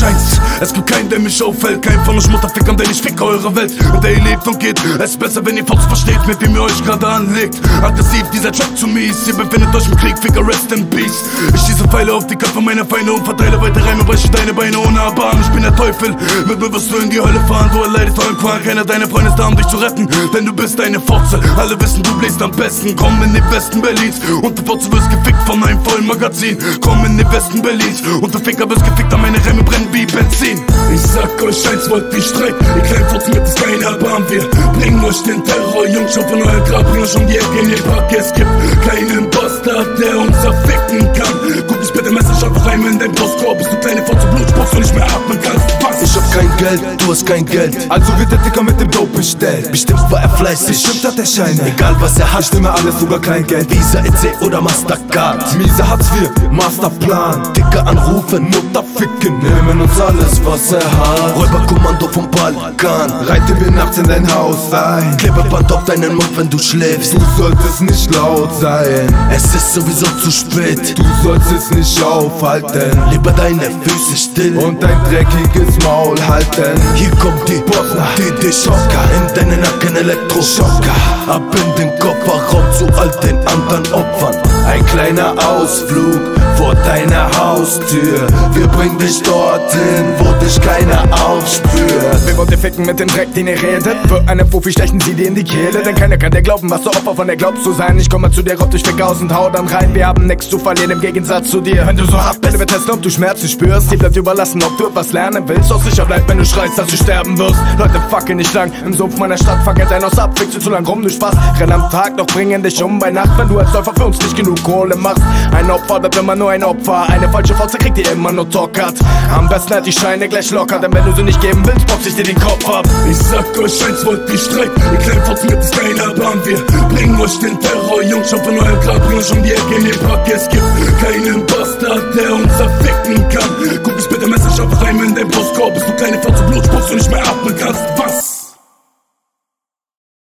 szańca Es gibt keinen, der mich auffällt. Kein von euch Mutterfickern, der ich ficke eure Welt. Und der ihr lebt und geht. Es ist besser, wenn ihr Fox versteht, mit wem ihr euch gerade anlegt. Aggressiv, dieser Job zu mies. Ihr befindet euch im Krieg, Ficker, rest in peace. Ich schieße Pfeile auf die Köpfe meiner Feinde und verteile weiter Reime, breche deine Beine ohne Erbarmen. Ich bin der Teufel. Mit mir wirst du in die Hölle fahren. Du erleidest euren Qual. Keiner deiner Freunde ist da, um dich zu retten. Denn du bist eine Fotze. Alle wissen, du bläst am besten. Komm in den Westen Berlins. Und du Fotze wirst gefickt von einem vollen Magazin. Komm in den Westen Berlins. Und du Ficker wirst gefickt an meine Reime brennen wie Benzin. Ich sag euch eins, wollt die Streit. Ihr kleinen Fotzen mit es kein Erbarm. Wir bringen euch den Terror. Jungs, schon von euer Grab. Bring euch um die Ecke in den Park. Es gibt keinen Bastard, der uns erficken kann. Guck dich bitte Messerscharf rein in dein Brustkorb. Bist du kleine Fotze, Blutspruch und nicht mehr atmen kannst. Kein Geld, du hast kein Geld. Also wird der Dicker mit dem Dope bestellt. Bestimmt war er fleißig. Bestimmt hat er Scheine. Egal was er hat, stimme alles, sogar Kleingeld. Visa, EC oder Mastercard. Miese Hartz IV, Masterplan. Dicker anrufen, Mutter ficken. Nehmen uns alles, was er hat. Räuberkommando vom Balkan. Reiten wir nachts in dein Haus ein. Klebeband auf deinen Mund, wenn du schläfst. Du solltest nicht laut sein. Es ist sowieso zu spät. Du sollst es nicht aufhalten. Lieber deine Füße still und dein dreckiges Maul halten. Hier kommt die Bosner, die dich Schocker. In deinen Nacken Elektroschocker. Ab in den Kofferraum zu all den anderen Opfern. Ein kleiner Ausflug vor deiner Haustür. Wir bringen dich dorthin, wo dich keiner aufspürt. Ficken mit dem Dreck, den ihr redet. Für eine Profi stechen sie dir in die Kehle. Denn keiner kann dir glauben, was du Opfer von der glaubst zu sein. Ich komme zu dir rauf, ich fick aus und hau dann rein. Wir haben nichts zu verlieren im Gegensatz zu dir. Wenn du so hart bist, wir testen, ob du Schmerzen spürst. Dir bleibt überlassen, ob du etwas lernen willst. Auch sicher bleib, wenn du schreist, dass du sterben wirst. Leute, fackeln nicht lang. Im Sumpf meiner Stadt fackelt ein aus ab. Fickst du zu lang rum, du Spaß. Renn am Tag, doch bringen dich um bei Nacht, wenn du als Läufer für uns nicht genug Kohle machst. Ein Opfer bleibt immer nur ein Opfer. Eine falsche Fotze kriegt ihr immer nur Tockert. Am besten halt die Scheine gleich locker, denn wenn du sie nicht geben willst, box ich dir den Kopf ab. Ich sag euch eins, wollt die Streit. Ihr kleinen Fotzen mit es kein Erbarm. Wir bringen euch den Terror. Jungs, schon von eurem Grab. Bring euch um die Ecke in den Park. Es gibt keinen Bastard, der uns erficken kann. Guck dich bitte Messerscharf rein in dein Brustkorb.